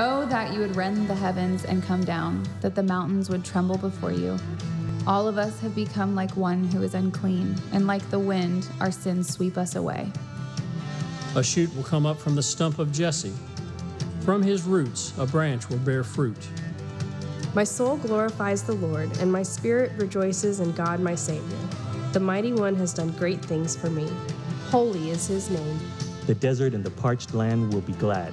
Oh, that you would rend the heavens and come down, that the mountains would tremble before you. All of us have become like one who is unclean, and like the wind, our sins sweep us away. A shoot will come up from the stump of Jesse. From his roots, a branch will bear fruit. My soul glorifies the Lord, and my spirit rejoices in God my Savior. The mighty one has done great things for me. Holy is his name. The desert and the parched land will be glad.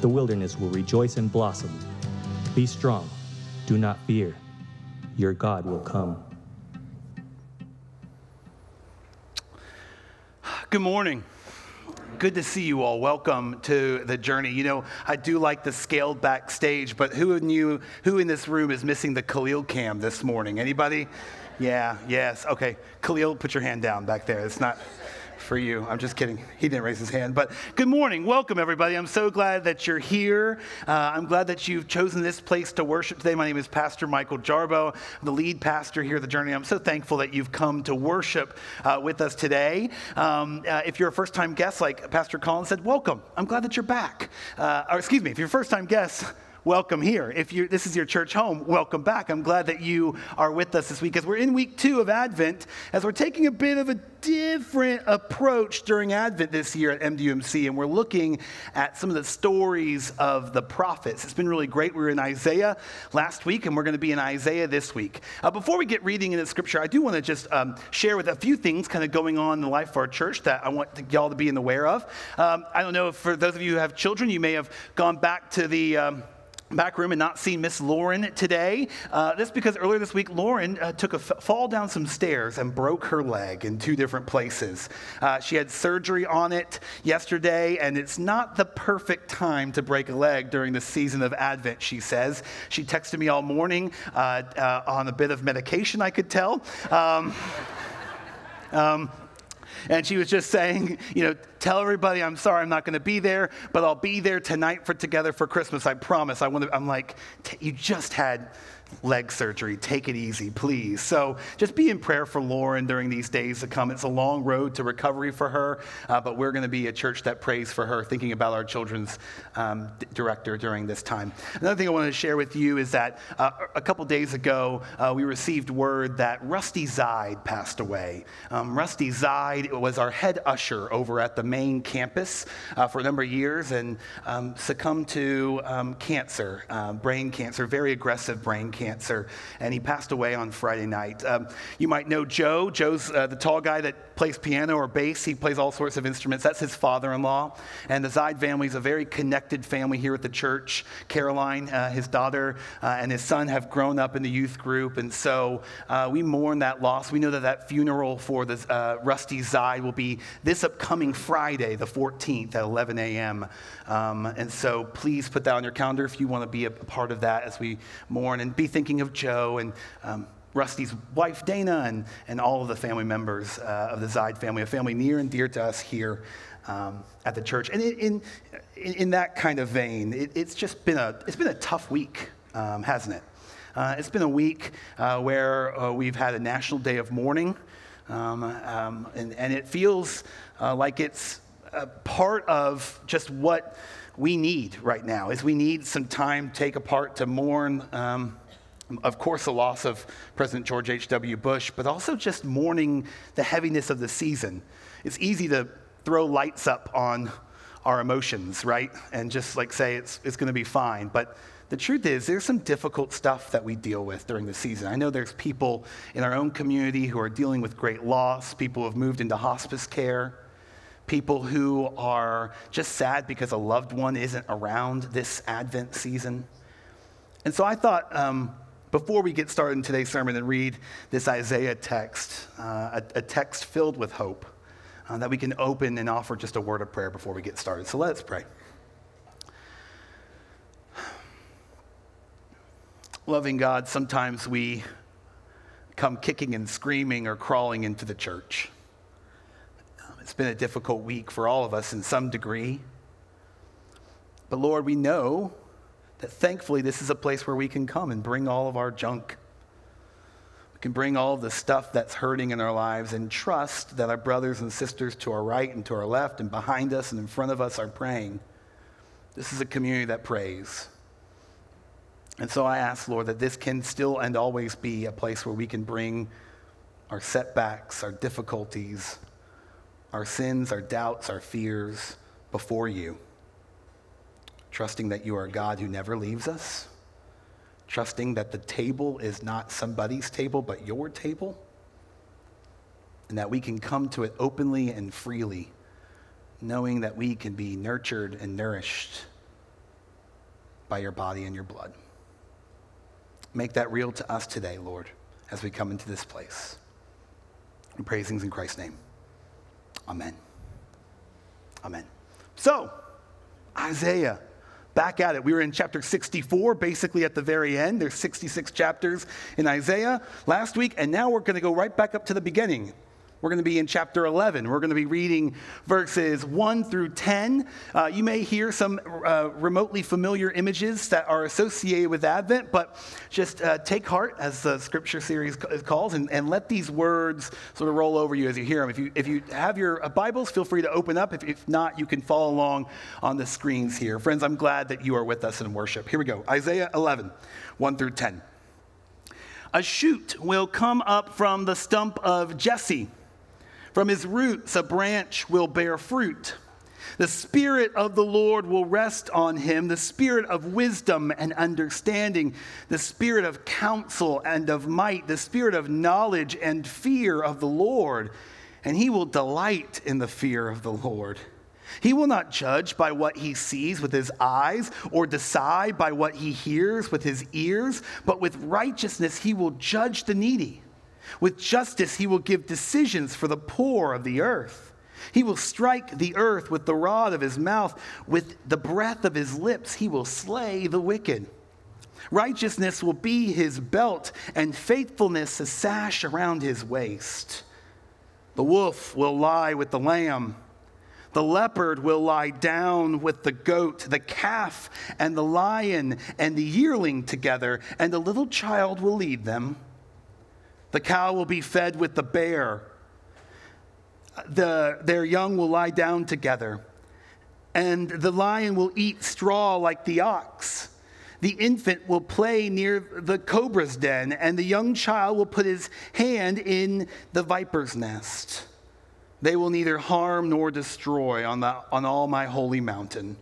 The wilderness will rejoice and blossom. Be strong, do not fear. Your God will come. Good morning. Good to see you all. Welcome to the journey. You know, I do like the scaled back stage, but who knew who in this room is missing the Khalil cam this morning? Anybody? Yeah, yes. Okay. Khalil, put your hand down back there. It's not for you. I'm just kidding. He didn't raise his hand. But good morning. Welcome, everybody. I'm so glad that you're here. Uh, I'm glad that you've chosen this place to worship today. My name is Pastor Michael Jarboe. I'm the lead pastor here at The Journey. I'm so thankful that you've come to worship uh, with us today. Um, uh, if you're a first time guest, like Pastor Collins said, welcome. I'm glad that you're back. Uh, or excuse me, if you're a first time guest, welcome here. If you this is your church home, welcome back. I'm glad that you are with us this week as we're in week two of Advent, as we're taking a bit of a different approach during Advent this year at MDUMC, and we're looking at some of the stories of the prophets. It's been really great. We were in Isaiah last week, and we're going to be in Isaiah this week. Uh, before we get reading into Scripture, I do want to just um, share with a few things kind of going on in the life of our church that I want y'all to be aware of. Um, I don't know if for those of you who have children, you may have gone back to the um, back room and not seen Miss Lauren today. Uh, that's because earlier this week, Lauren uh, took a f- fall down some stairs and broke her leg in two different places. Uh, she had surgery on it yesterday, and it's not the perfect time to break a leg during the season of Advent, she says. She texted me all morning uh, uh, on a bit of medication, I could tell. Um, um, and she was just saying, you know, tell everybody I'm sorry I'm not going to be there, but I'll be there tonight for together for Christmas. I promise. I want to, I'm like, you just had leg surgery. Take it easy, please. So just be in prayer for Lauren during these days to come. It's a long road to recovery for her, uh, but we're going to be a church that prays for her, thinking about our children's um, d- director during this time. Another thing I wanted to share with you is that uh, a couple days ago, uh, we received word that Rusty Zide passed away. Um, Rusty Zide was our head usher over at the main campus uh, for a number of years and um, succumbed to um, cancer, uh, brain cancer, very aggressive brain cancer, and he passed away on Friday night. Um, you might know Joe. Joe's uh, the tall guy that plays piano or bass. He plays all sorts of instruments. That's his father in law. And the Zide family is a very connected family here at the church. Caroline, uh, his daughter, uh, and his son have grown up in the youth group. And so uh, we mourn that loss. We know that that funeral for the uh, Rusty Zide will be this upcoming Friday, the 14th at 11 a.m. Um, and so please put that on your calendar if you want to be a part of that as we mourn and be thinking of Joe and um, Rusty's wife, Dana, and, and all of the family members uh, of the Zide family, a family near and dear to us here um, at the church. And in, in, in that kind of vein, it, it's just been a, it's been a tough week, um, hasn't it? Uh, it's been a week uh, where uh, we've had a national day of mourning, um, um, and, and, it feels uh, like it's a part of just what we need right now is we need some time to take apart to mourn um, of course, the loss of President George H.W. Bush, but also just mourning the heaviness of the season. It's easy to throw lights up on our emotions, right? And just like say it's, it's going to be fine. But the truth is, there's some difficult stuff that we deal with during the season. I know there's people in our own community who are dealing with great loss, people who have moved into hospice care, people who are just sad because a loved one isn't around this Advent season. And so I thought, um, before we get started in today's sermon and read this Isaiah text, uh, a, a, text filled with hope, uh, that we can open and offer just a word of prayer before we get started. So let's pray. Loving God, sometimes we come kicking and screaming or crawling into the church. Um, it's been a difficult week for all of us in some degree. But Lord, we know that thankfully this is a place where we can come and bring all of our junk. We can bring all the stuff that's hurting in our lives and trust that our brothers and sisters to our right and to our left and behind us and in front of us are praying. This is a community that prays. And so I ask, Lord, that this can still and always be a place where we can bring our setbacks, our difficulties, our sins, our doubts, our fears before you, trusting that you are God who never leaves us, trusting that the table is not somebody's table, but your table, and that we can come to it openly and freely, knowing that we can be nurtured and nourished by your body and your blood. Make that real to us today, Lord, as we come into this place. We praise in Christ's name. Amen. Amen. So, Isaiah, back at it. We were in chapter 64, basically at the very end. There's 66 chapters in Isaiah last week, and now we're going to go right back up to the beginning we're going to be in chapter 11. We're going to be reading verses 1 through 10. Uh, you may hear some uh, remotely familiar images that are associated with Advent, but just uh, take heart, as the scripture series calls, and, and, let these words sort of roll over you as you hear them. If you, if you have your uh, Bibles, feel free to open up. If, if not, you can follow along on the screens here. Friends, I'm glad that you are with us in worship. Here we go Isaiah 11, 1 through 10. A shoot will come up from the stump of Jesse from his roots, a branch will bear fruit. The Spirit of the Lord will rest on him, the Spirit of wisdom and understanding, the Spirit of counsel and of might, the Spirit of knowledge and fear of the Lord. And he will delight in the fear of the Lord. He will not judge by what he sees with his eyes or decide by what he hears with his ears, but with righteousness he will judge the needy. With justice, he will give decisions for the poor of the earth. He will strike the earth with the rod of his mouth. With the breath of his lips, he will slay the wicked. Righteousness will be his belt, and faithfulness a sash around his waist. The wolf will lie with the lamb. The leopard will lie down with the goat, the calf and the lion and the yearling together, and the little child will lead them. The cow will be fed with the bear. The, their young will lie down together. And the lion will eat straw like the ox. The infant will play near the cobra's den, and the young child will put his hand in the viper's nest. They will neither harm nor destroy on, the, on all my holy mountain.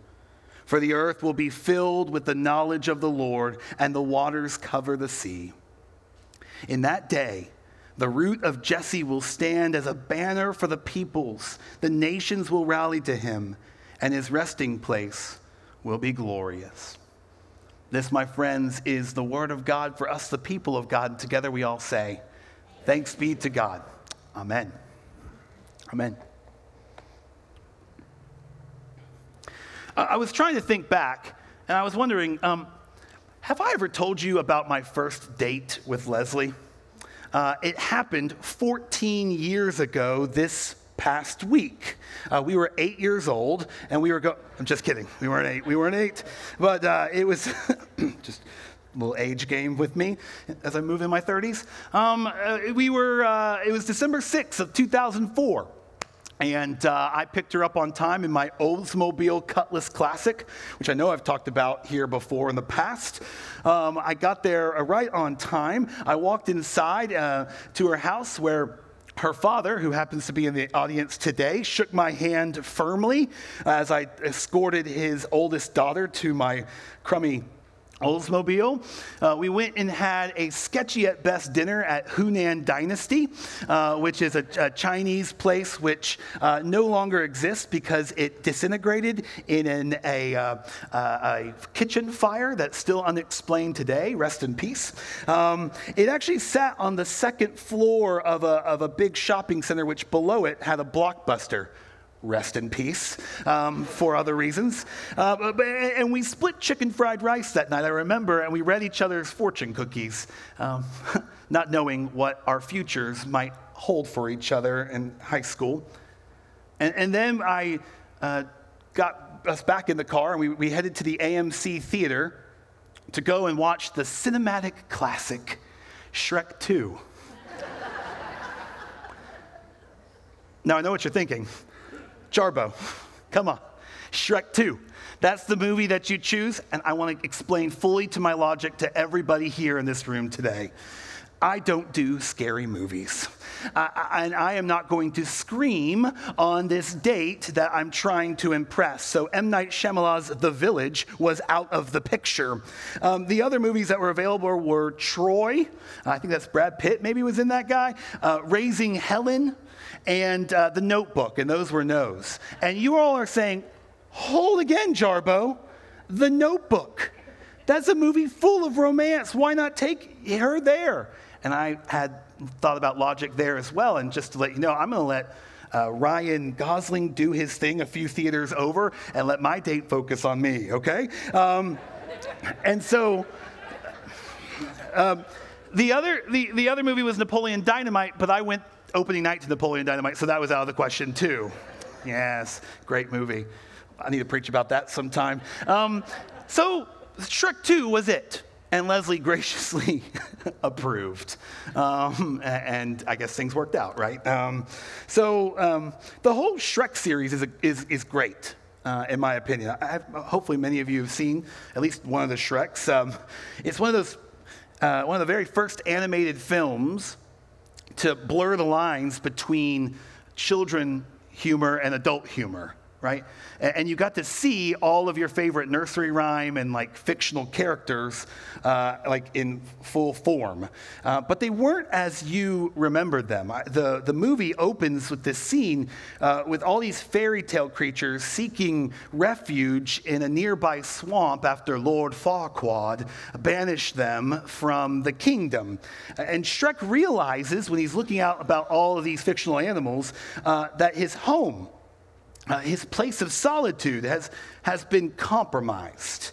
For the earth will be filled with the knowledge of the Lord, and the waters cover the sea. In that day, the root of Jesse will stand as a banner for the peoples. The nations will rally to him, and his resting place will be glorious. This, my friends, is the word of God for us, the people of God. And together we all say, Thanks be to God. Amen. Amen. I was trying to think back, and I was wondering um, have I ever told you about my first date with Leslie? Uh, it happened 14 years ago this past week. Uh, we were eight years old, and we were going. I'm just kidding. We weren't eight. We weren't eight, but uh, it was just a little age game with me as I move in my 30s. Um, uh, we were. Uh, it was December 6th of 2004. And uh, I picked her up on time in my Oldsmobile Cutlass Classic, which I know I've talked about here before in the past. Um, I got there right on time. I walked inside uh, to her house where her father, who happens to be in the audience today, shook my hand firmly as I escorted his oldest daughter to my crummy Oldsmobile. Uh, we went and had a sketchy at best dinner at Hunan Dynasty, uh, which is a, a, Chinese place which uh, no longer exists because it disintegrated in an, a, uh, a, kitchen fire that's still unexplained today. Rest in peace. Um, it actually sat on the second floor of a, of a big shopping center, which below it had a blockbuster rest in peace, um, for other reasons. Uh, and we split chicken fried rice that night, I remember, and we read each other's fortune cookies, um, not knowing what our futures might hold for each other in high school. And, and then I uh, got us back in the car, and we, we headed to the AMC theater to go and watch the cinematic classic, Shrek 2. now, I know what you're thinking. Jarboe, come on. Shrek 2. That's the movie that you choose, and I want to explain fully to my logic to everybody here in this room today. I don't do scary movies. and I am not going to scream on this date that I'm trying to impress. So M. Night Shyamalan's The Village was out of the picture. Um, the other movies that were available were Troy, I think that's Brad Pitt maybe was in that guy, uh, Raising Helen, and uh, The Notebook, and those were no's. And you all are saying, hold again, Jarboe, The Notebook. That's a movie full of romance. Why not take her there? And I had thought about logic there as well. And just to let you know, I'm going to let uh, Ryan Gosling do his thing a few theaters over and let my date focus on me, okay? Um, and so. Um, the other, the, the other movie was Napoleon Dynamite, but I went opening night to Napoleon Dynamite, so that was out of the question too. Yes, great movie. I need to preach about that sometime. Um, so Shrek 2 was it and Leslie graciously approved. Um, and I guess things worked out, right? Um, so um, the whole Shrek series is, a, is, is great. Uh, in my opinion, have, hopefully many of you have seen at least one of the Shreks. Um, it's one of those, uh, one of the very first animated films to blur the lines between children humor and adult humor right? And you got to see all of your favorite nursery rhyme and like fictional characters uh, like in full form. Uh, but they weren't as you remembered them. The, the movie opens with this scene uh, with all these fairy tale creatures seeking refuge in a nearby swamp after Lord Farquaad banished them from the kingdom. And Shrek realizes when he's looking out about all of these fictional animals uh, that his home uh, his place of solitude has, has been compromised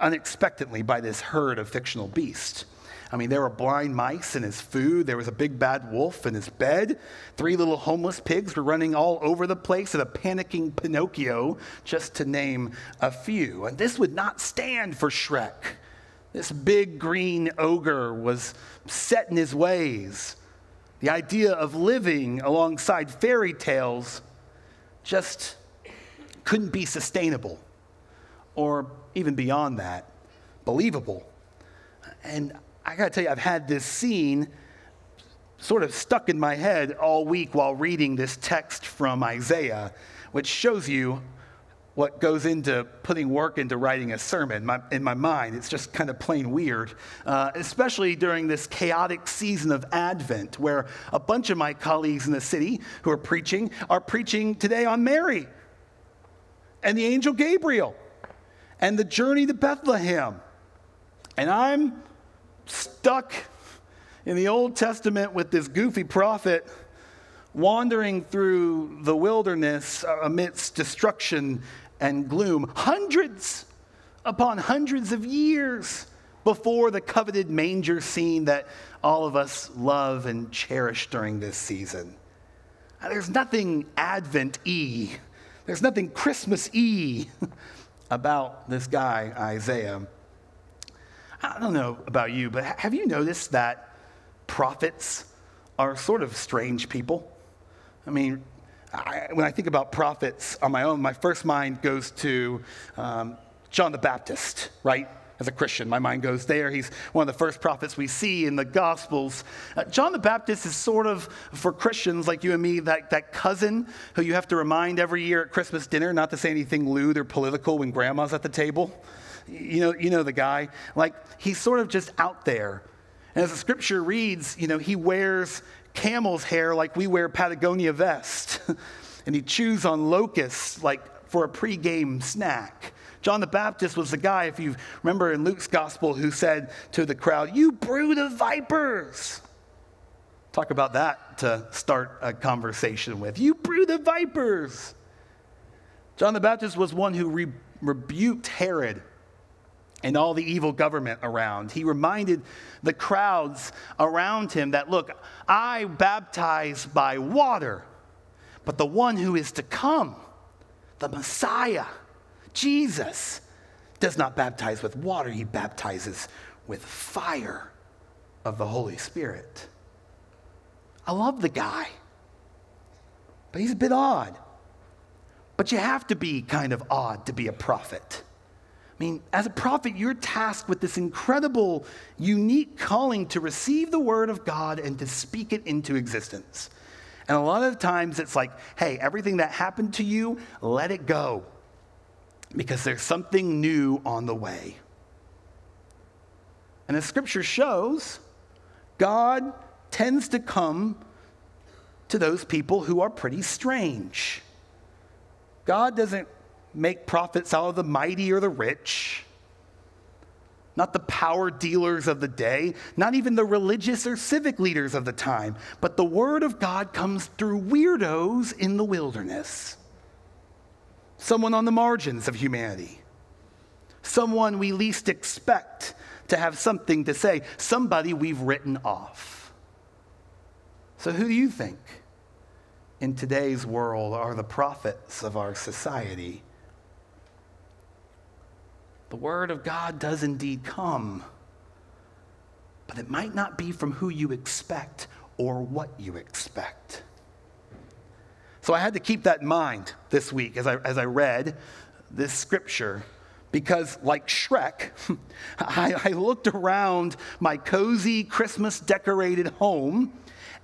unexpectedly by this herd of fictional beasts. I mean, there were blind mice in his food. There was a big bad wolf in his bed. Three little homeless pigs were running all over the place, and a panicking Pinocchio, just to name a few. And this would not stand for Shrek. This big green ogre was set in his ways. The idea of living alongside fairy tales just couldn't be sustainable or even beyond that, believable. And I gotta tell you, I've had this scene sort of stuck in my head all week while reading this text from Isaiah, which shows you what goes into putting work into writing a sermon my, in my mind. It's just kind of plain weird, uh, especially during this chaotic season of Advent, where a bunch of my colleagues in the city who are preaching are preaching today on Mary and the angel Gabriel and the journey to Bethlehem. And I'm stuck in the Old Testament with this goofy prophet wandering through the wilderness amidst destruction and gloom, hundreds upon hundreds of years before the coveted manger scene that all of us love and cherish during this season. There's nothing Advent y, there's nothing Christmas y about this guy, Isaiah. I don't know about you, but have you noticed that prophets are sort of strange people? I mean, I, when I think about prophets on my own, my first mind goes to um, John the Baptist, right? As a Christian, my mind goes there. He's one of the first prophets we see in the Gospels. Uh, John the Baptist is sort of, for Christians like you and me, that, that cousin who you have to remind every year at Christmas dinner not to say anything lewd or political when grandma's at the table. You know, you know the guy. Like, he's sort of just out there. And as the scripture reads, you know, he wears camel's hair like we wear Patagonia vest. and he chews on locusts like for a pregame snack. John the Baptist was the guy, if you remember in Luke's gospel, who said to the crowd, You brood of vipers. Talk about that to start a conversation with. You brood of vipers. John the Baptist was one who re- rebuked Herod and all the evil government around. He reminded the crowds around him that, look, I baptize by water, but the one who is to come, the Messiah, Jesus, does not baptize with water, he baptizes with fire of the Holy Spirit. I love the guy, but he's a bit odd. But you have to be kind of odd to be a prophet. I mean, as a prophet, you're tasked with this incredible, unique calling to receive the word of God and to speak it into existence. And a lot of times it's like, hey, everything that happened to you, let it go because there's something new on the way. And as scripture shows, God tends to come to those people who are pretty strange. God doesn't make prophets out of the mighty or the rich, not the power dealers of the day, not even the religious or civic leaders of the time, but the word of God comes through weirdos in the wilderness. Someone on the margins of humanity, someone we least expect to have something to say, somebody we've written off. So, who do you think in today's world are the prophets of our society? The Word of God does indeed come, but it might not be from who you expect or what you expect. So I had to keep that in mind this week as I, as I read this scripture because, like Shrek, I, I looked around my cozy Christmas decorated home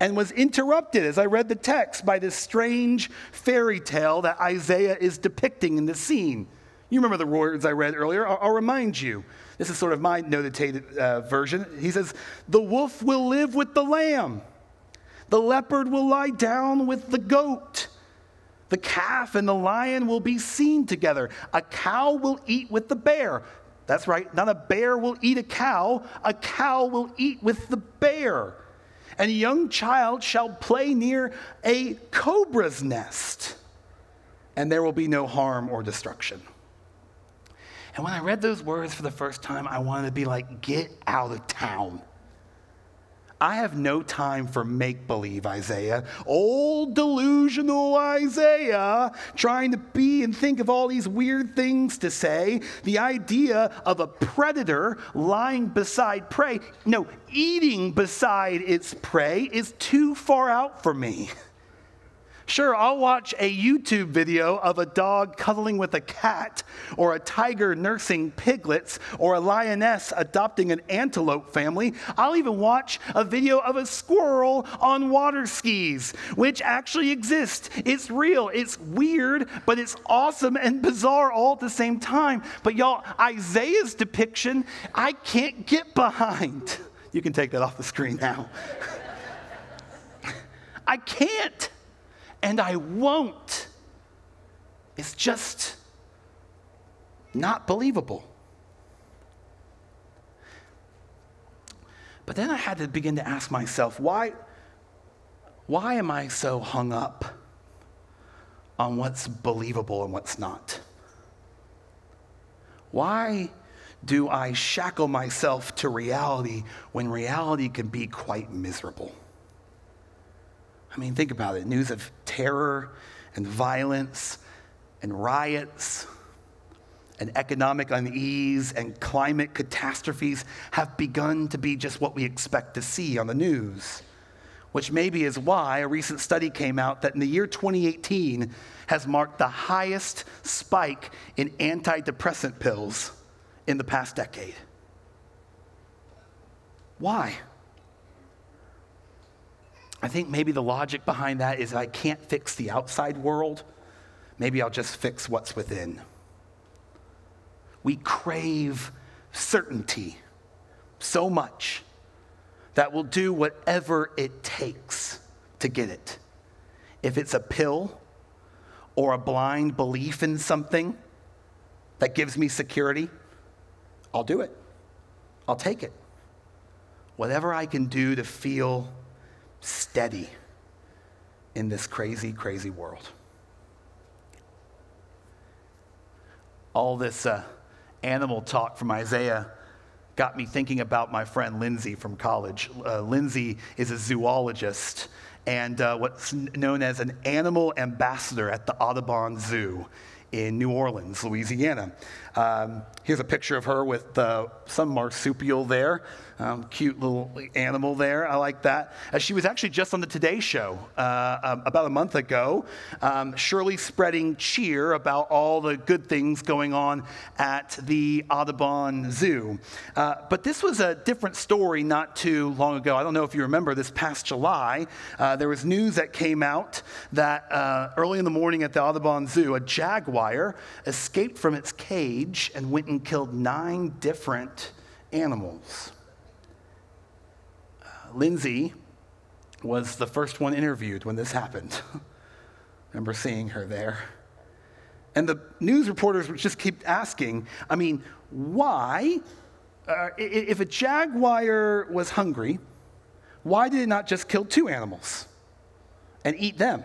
and was interrupted as I read the text by this strange fairy tale that Isaiah is depicting in the scene. You remember the words I read earlier. I'll, I'll remind you. This is sort of my notated uh, version. He says, The wolf will live with the lamb, the leopard will lie down with the goat. The calf and the lion will be seen together. A cow will eat with the bear. That's right, not a bear will eat a cow, a cow will eat with the bear. And a young child shall play near a cobra's nest, and there will be no harm or destruction. And when I read those words for the first time, I wanted to be like, get out of town. I have no time for make believe Isaiah, old delusional Isaiah, trying to be and think of all these weird things to say. The idea of a predator lying beside prey, no, eating beside its prey, is too far out for me. Sure, I'll watch a YouTube video of a dog cuddling with a cat, or a tiger nursing piglets, or a lioness adopting an antelope family. I'll even watch a video of a squirrel on water skis, which actually exists. It's real, it's weird, but it's awesome and bizarre all at the same time. But y'all, Isaiah's depiction, I can't get behind. You can take that off the screen now. I can't and I won't. It's just not believable. But then I had to begin to ask myself, why, why am I so hung up on what's believable and what's not? Why do I shackle myself to reality when reality can be quite miserable? I mean, think about it news of terror and violence and riots and economic unease and climate catastrophes have begun to be just what we expect to see on the news. Which maybe is why a recent study came out that in the year 2018 has marked the highest spike in antidepressant pills in the past decade. Why? I think maybe the logic behind that is I can't fix the outside world. Maybe I'll just fix what's within. We crave certainty so much that we'll do whatever it takes to get it. If it's a pill or a blind belief in something that gives me security, I'll do it. I'll take it. Whatever I can do to feel steady in this crazy, crazy world. All this uh, animal talk from Isaiah got me thinking about my friend Lindsay from college. Uh, Lindsay is a zoologist and uh, what's known as an animal ambassador at the Audubon Zoo in New Orleans, Louisiana. Um, here's a picture of her with uh, some marsupial there. Um, cute little animal there. I like that. Uh, she was actually just on the Today Show uh, um, about a month ago, um, surely spreading cheer about all the good things going on at the Audubon Zoo. Uh, but this was a different story not too long ago. I don't know if you remember this past July, uh, there was news that came out that uh, early in the morning at the Audubon Zoo, a jaguar escaped from its cage and went and killed nine different animals. Lindsay was the first one interviewed when this happened. Remember seeing her there. And the news reporters just keep asking, I mean, why, uh, if a jaguar was hungry, why did it not just kill two animals and eat them?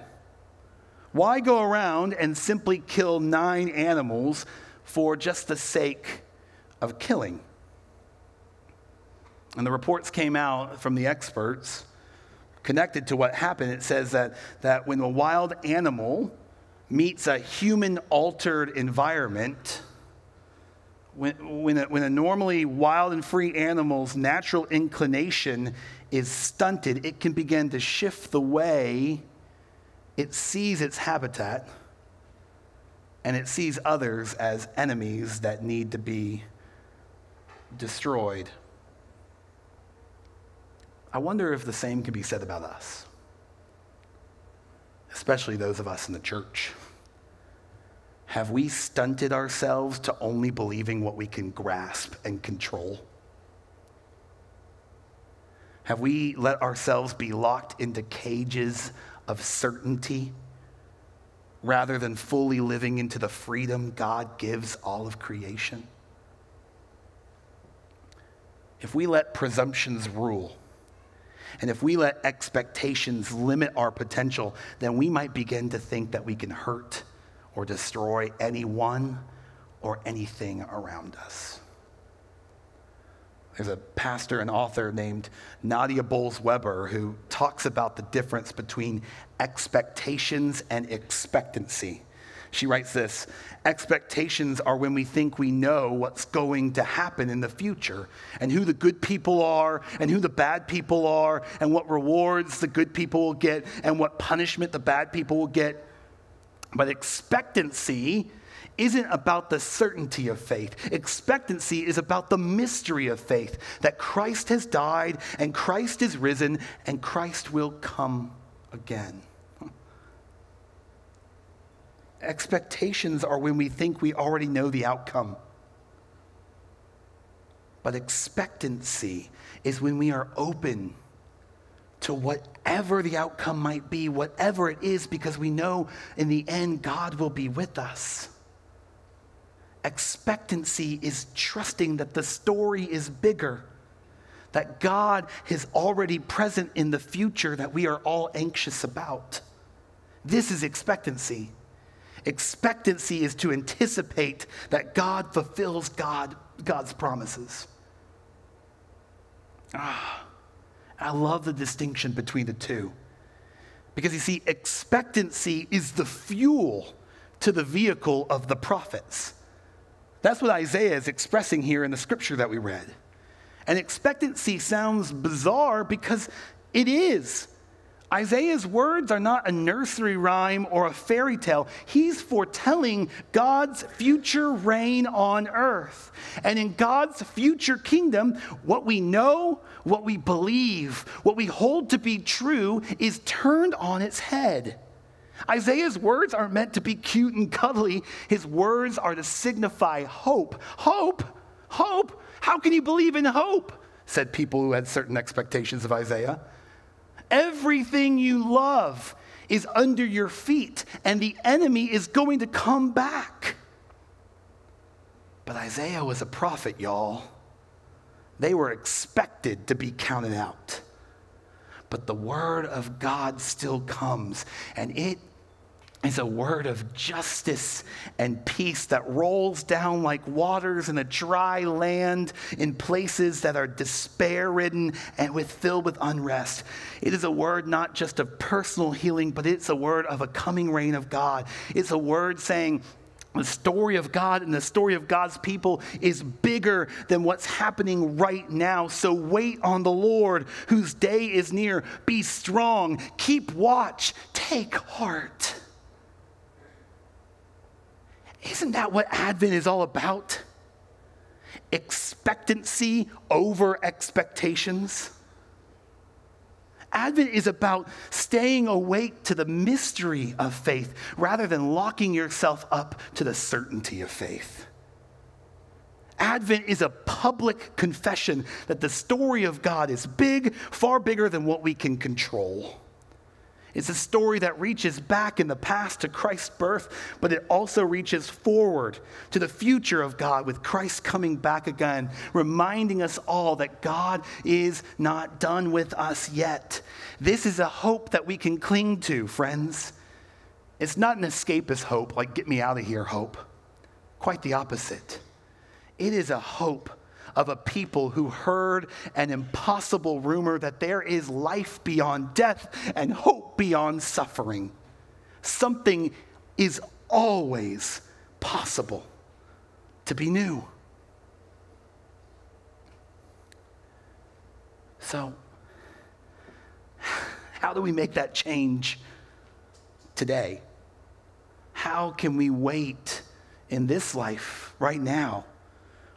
Why go around and simply kill nine animals for just the sake of killing? And the reports came out from the experts connected to what happened. It says that, that when a wild animal meets a human altered environment, when, when, a, when a normally wild and free animal's natural inclination is stunted, it can begin to shift the way it sees its habitat and it sees others as enemies that need to be destroyed. I wonder if the same can be said about us, especially those of us in the church. Have we stunted ourselves to only believing what we can grasp and control? Have we let ourselves be locked into cages of certainty rather than fully living into the freedom God gives all of creation? If we let presumptions rule, and if we let expectations limit our potential, then we might begin to think that we can hurt or destroy anyone or anything around us. There's a pastor and author named Nadia Bolz-Weber who talks about the difference between expectations and expectancy. She writes this Expectations are when we think we know what's going to happen in the future and who the good people are and who the bad people are and what rewards the good people will get and what punishment the bad people will get. But expectancy isn't about the certainty of faith. Expectancy is about the mystery of faith that Christ has died and Christ is risen and Christ will come again. Expectations are when we think we already know the outcome. But expectancy is when we are open to whatever the outcome might be, whatever it is, because we know in the end God will be with us. Expectancy is trusting that the story is bigger, that God is already present in the future that we are all anxious about. This is expectancy. Expectancy is to anticipate that God fulfills God, God's promises. Ah, I love the distinction between the two. Because you see, expectancy is the fuel to the vehicle of the prophets. That's what Isaiah is expressing here in the scripture that we read. And expectancy sounds bizarre because it is. Isaiah's words are not a nursery rhyme or a fairy tale. He's foretelling God's future reign on earth. And in God's future kingdom, what we know, what we believe, what we hold to be true is turned on its head. Isaiah's words aren't meant to be cute and cuddly. His words are to signify hope. Hope? Hope? How can you believe in hope? said people who had certain expectations of Isaiah. Everything you love is under your feet, and the enemy is going to come back. But Isaiah was a prophet, y'all. They were expected to be counted out. But the word of God still comes, and it is a word of justice and peace that rolls down like waters in a dry land in places that are despair ridden and with filled with unrest. It is a word not just of personal healing, but it's a word of a coming reign of God. It's a word saying, The story of God and the story of God's people is bigger than what's happening right now. So wait on the Lord, whose day is near. Be strong, keep watch, take heart. Isn't that what Advent is all about? Expectancy over expectations. Advent is about staying awake to the mystery of faith rather than locking yourself up to the certainty of faith. Advent is a public confession that the story of God is big, far bigger than what we can control. It's a story that reaches back in the past to Christ's birth, but it also reaches forward to the future of God with Christ coming back again, reminding us all that God is not done with us yet. This is a hope that we can cling to, friends. It's not an escapist hope, like get me out of here hope. Quite the opposite. It is a hope of a people who heard an impossible rumor that there is life beyond death and hope beyond suffering. Something is always possible to be new. So, how do we make that change today? How can we wait in this life right now?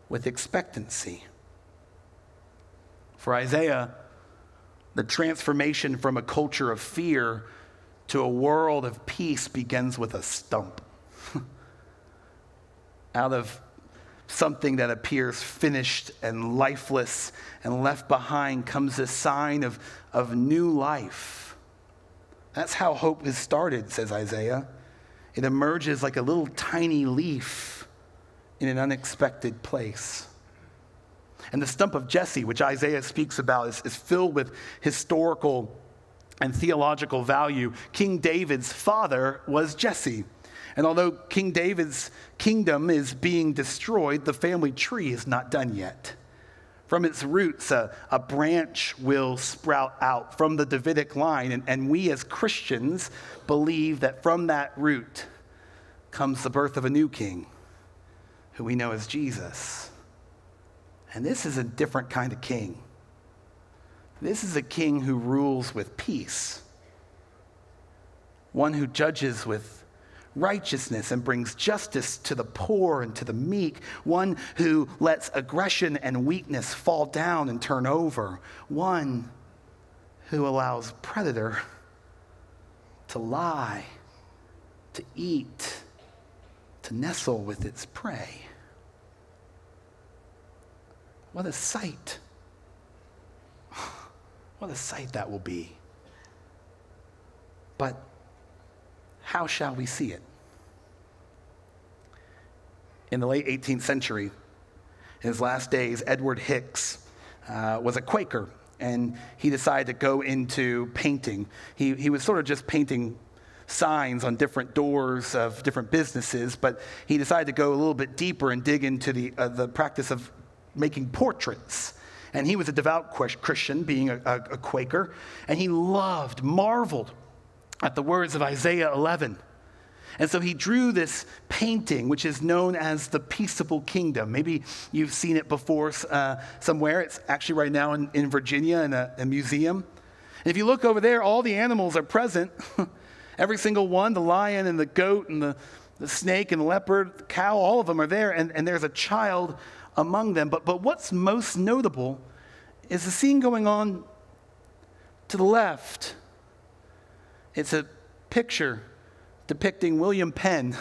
With expectancy. For Isaiah, the transformation from a culture of fear to a world of peace begins with a stump. Out of something that appears finished and lifeless and left behind comes a sign of, of new life. That's how hope is started, says Isaiah. It emerges like a little tiny leaf in an unexpected place. And the stump of Jesse, which Isaiah speaks about, is, is filled with historical and theological value. King David's father was Jesse. And although King David's kingdom is being destroyed, the family tree is not done yet. From its roots, a, a branch will sprout out from the Davidic line. And, and we as Christians believe that from that root comes the birth of a new king who we know as Jesus. And this is a different kind of king. This is a king who rules with peace, one who judges with righteousness and brings justice to the poor and to the meek, one who lets aggression and weakness fall down and turn over, one who allows predator to lie, to eat, to nestle with its prey. What a sight! What a sight that will be. But how shall we see it? In the late 18th century, in his last days, Edward Hicks uh, was a Quaker, and he decided to go into painting. He, he was sort of just painting signs on different doors of different businesses, but he decided to go a little bit deeper and dig into the, uh, the practice of making portraits. And he was a devout Christian, being a, a, Quaker, and he loved, marveled at the words of Isaiah 11. And so he drew this painting, which is known as the Peaceable Kingdom. Maybe you've seen it before uh, somewhere. It's actually right now in, in Virginia in a, a museum. And if you look over there, all the animals are present. Every single one the lion and the goat and the, the snake and the leopard, the cow, all of them are there. And, and there's a child among them. But, but what's most notable is the scene going on to the left. It's a picture depicting William Penn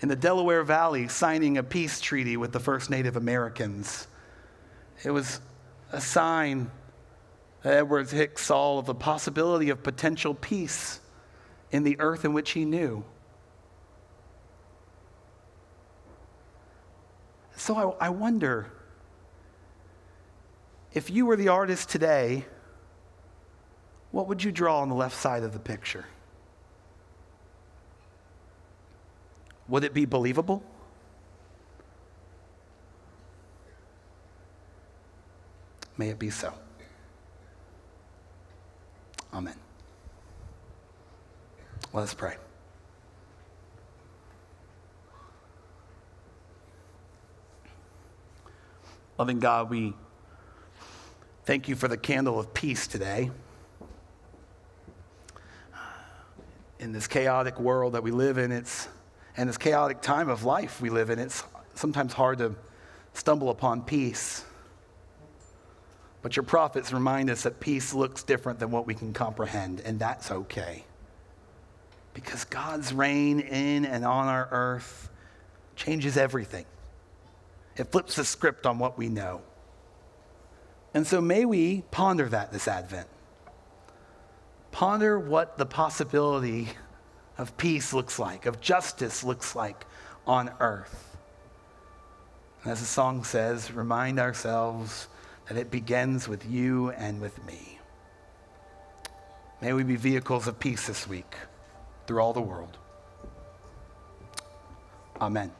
in the Delaware Valley signing a peace treaty with the first Native Americans. It was a sign that Edwards Hicks saw of the possibility of potential peace in the earth in which he knew. So I, I wonder if you were the artist today, what would you draw on the left side of the picture? Would it be believable? May it be so. Amen. Let us pray. Loving God, we thank you for the candle of peace today. In this chaotic world that we live in, it's, and this chaotic time of life we live in, it's sometimes hard to stumble upon peace. But your prophets remind us that peace looks different than what we can comprehend, and that's okay. Because God's reign in and on our earth changes everything, it flips the script on what we know. And so may we ponder that this Advent. Ponder what the possibility of peace looks like, of justice looks like on earth. And as the song says, remind ourselves that it begins with you and with me. May we be vehicles of peace this week through all the world. Amen.